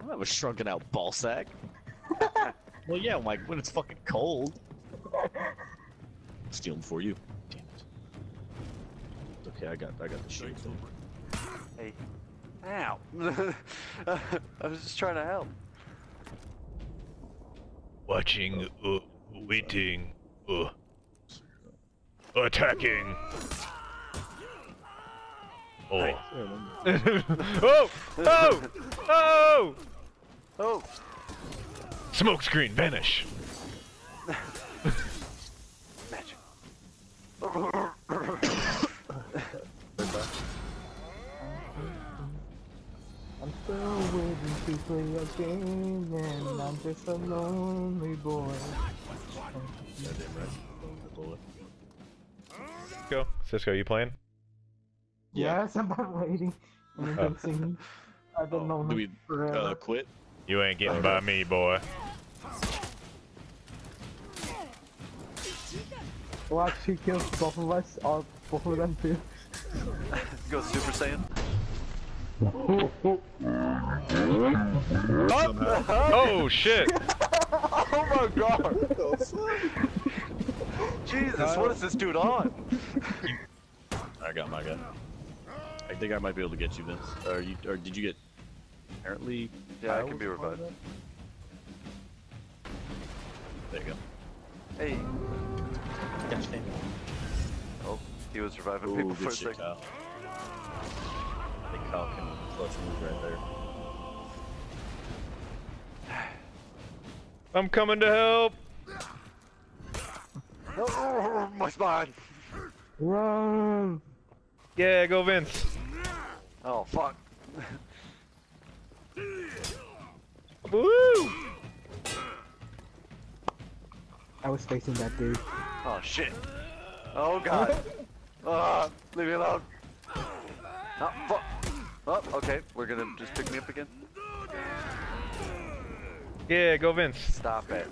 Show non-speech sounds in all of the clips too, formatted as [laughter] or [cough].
don't have a shrunken out ball sack. [laughs] well, yeah, like when it's fucking cold. Steal them for you. Damn it. Okay, I got, I got the shit. Hey. Ow. [laughs] I was just trying to help. Watching, uh, waiting, uh, attacking. Oh. [laughs] oh! Oh! Oh! Oh! Smoke screen, vanish. Magic. [laughs] I'm still waiting to play a game, and I'm just a lonely boy. Goddamn right. Bullet. Go. Cisco, you playing? Yes, I'm not waiting. And Oh. then singing. I've been Do lonely we forever. uh, quit? You ain't getting by me, boy. Watch, he kills both of us, or both of them too. Go Super Saiyan. [laughs] Oh shit! [laughs] Oh my god! Jesus, what is this dude on? I got my gun. I think I might be able to get you, Vince. Or you, or did you get apparently? Yeah, I can be was part of revived. There you go. Hey. Gotcha. Oh, he was reviving Ooh, people for a shit, second. Kyle. I think Kyle can clutch move right there. [sighs] I'm coming to help. Oh, [laughs] my spine! Run! Yeah, go Vince. Oh, fuck. Woo! I was facing that dude. Oh, shit. Oh, God. [laughs] Ah, leave me alone. Oh, fuck. Oh, okay, we're gonna just pick me up again. Yeah, go Vince. Stop it.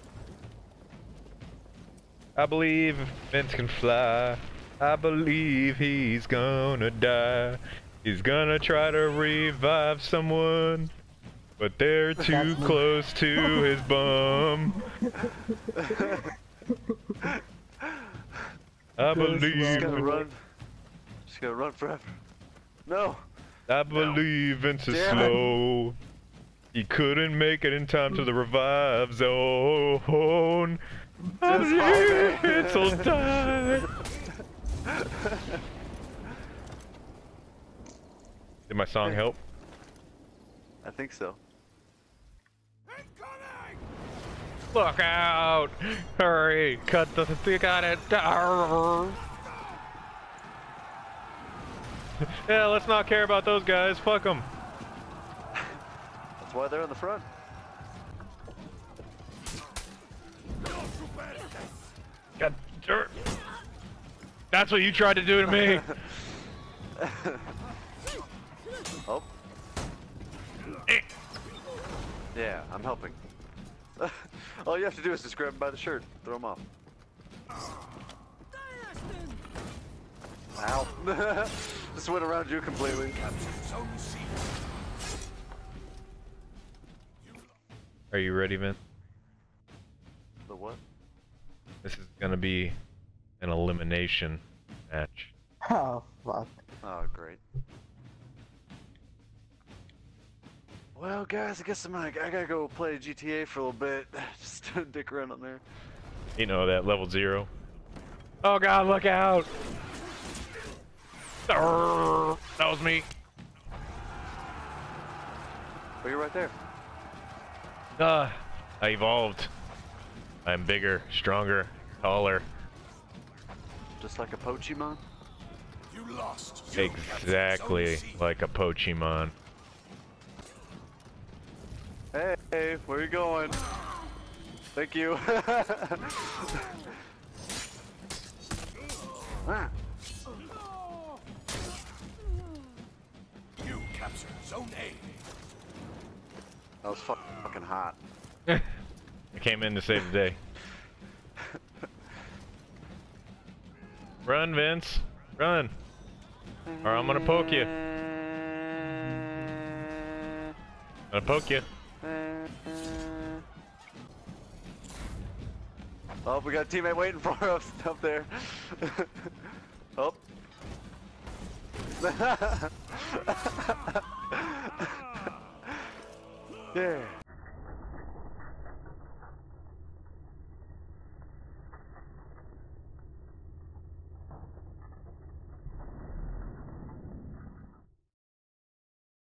I believe Vince can fly. I believe he's gonna die. He's gonna try to revive someone, but they're too close to his [laughs] bum. I believe, gonna run. Just gonna run forever. No. I believe Vince is Damn slow. He couldn't make it in time to the revive zone. I believe find me. Vince will die. Did my song help? I think so. Look out! Hurry! Cut the. You got it! [laughs] Yeah, let's not care about those guys. Fuck them. That's why they're in the front. God, er. That's what you tried to do to me. [laughs] Oh. Yeah, I'm helping. [laughs] All you have to do is just grab him by the shirt, throw him off. Ow. [laughs] just went around you completely. Are you ready, Vince? The what? This is gonna be an elimination match. Oh, fuck. Oh, great. Well, guys, I guess I'm like, I gotta go play GTA for a little bit. [laughs] Just [laughs] dick around on there. You know that level zero. Oh God! Look out! Arr. That was me. But you're right there. Ah, I evolved. I'm bigger, stronger, taller. Just like a Pokémon. You lost. Exactly like a Pokémon. Hey, hey, where you going? Thank you. Ah, [laughs] You captured Zone A. that was fu- fucking hot. [laughs] I came in to save the day. Run, Vince. Run. Or I'm gonna poke you. I'm gonna poke you. Oh, we got a teammate waiting for us up there. [laughs] oh. [laughs] yeah.